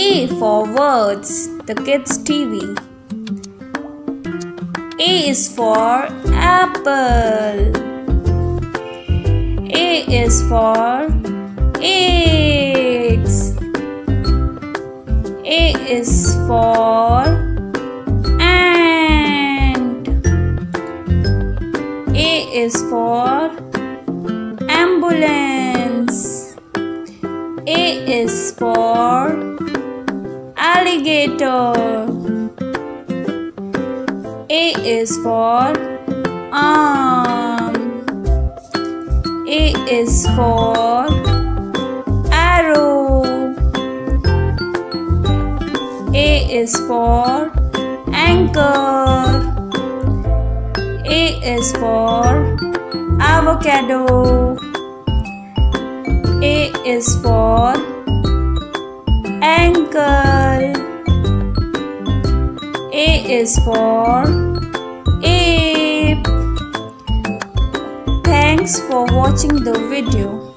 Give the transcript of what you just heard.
A for words, the kids' TV. A is for apple. A is for eggs. A is for ant. A is for ambulance. A is for alligator. A is for arm. A is for arrow. A is for anchor. A is for avocado. A is for ankle. Is for ape. Thanks for watching the video.